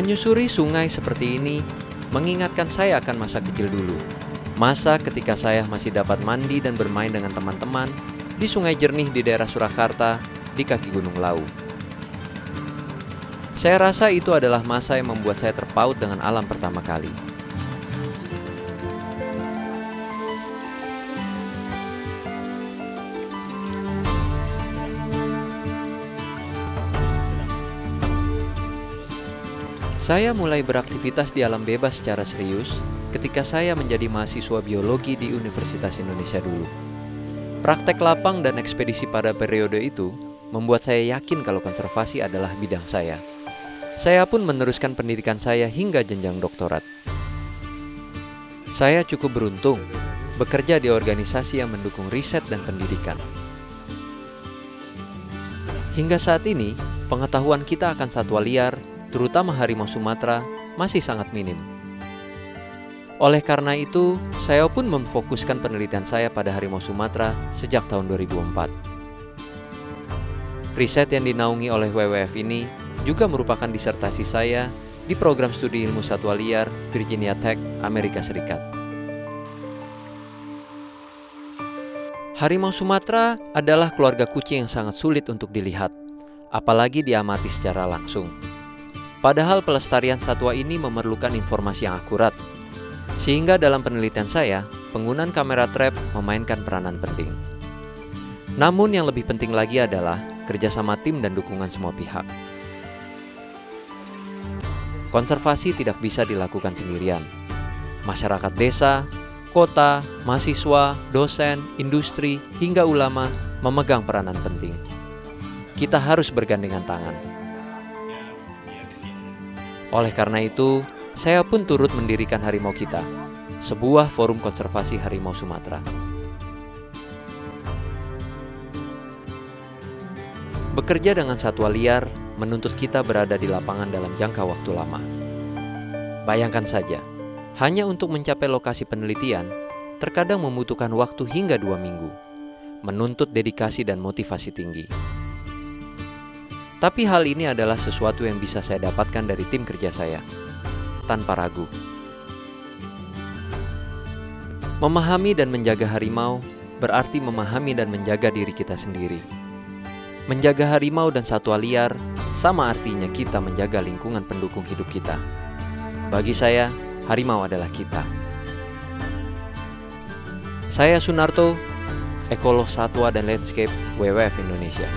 Menyusuri sungai seperti ini mengingatkan saya akan masa kecil dulu. Masa ketika saya masih dapat mandi dan bermain dengan teman-teman di sungai jernih di daerah Surakarta di kaki Gunung Lau. Saya rasa itu adalah masa yang membuat saya terpaut dengan alam pertama kali. Saya mulai beraktivitas di alam bebas secara serius ketika saya menjadi mahasiswa biologi di Universitas Indonesia dulu. Praktek lapang dan ekspedisi pada periode itu membuat saya yakin kalau konservasi adalah bidang saya. Saya pun meneruskan pendidikan saya hingga jenjang doktorat. Saya cukup beruntung bekerja di organisasi yang mendukung riset dan pendidikan. Hingga saat ini, pengetahuan kita akan satwa liar terutama harimau Sumatera, masih sangat minim. Oleh karena itu, saya pun memfokuskan penelitian saya pada harimau Sumatera sejak tahun 2004. Riset yang dinaungi oleh WWF ini juga merupakan disertasi saya di program studi ilmu satwa liar Virginia Tech, Amerika Serikat. Harimau Sumatera adalah keluarga kucing yang sangat sulit untuk dilihat, apalagi diamati secara langsung. Padahal pelestarian satwa ini memerlukan informasi yang akurat. Sehingga dalam penelitian saya, penggunaan kamera trap memainkan peranan penting. Namun yang lebih penting lagi adalah kerjasama tim dan dukungan semua pihak. Konservasi tidak bisa dilakukan sendirian. Masyarakat desa, kota, mahasiswa, dosen, industri, hingga ulama memegang peranan penting. Kita harus bergandengan tangan. Oleh karena itu, saya pun turut mendirikan Harimau Kita, sebuah forum konservasi harimau Sumatera. Bekerja dengan satwa liar menuntut kita berada di lapangan dalam jangka waktu lama. Bayangkan saja, hanya untuk mencapai lokasi penelitian, terkadang membutuhkan waktu hingga dua minggu, menuntut dedikasi dan motivasi tinggi. Tapi hal ini adalah sesuatu yang bisa saya dapatkan dari tim kerja saya, tanpa ragu. Memahami dan menjaga harimau berarti memahami dan menjaga diri kita sendiri. Menjaga harimau dan satwa liar sama artinya kita menjaga lingkungan pendukung hidup kita. Bagi saya, harimau adalah kita. Saya Sunarto, ekolog satwa dan landscape WWF Indonesia.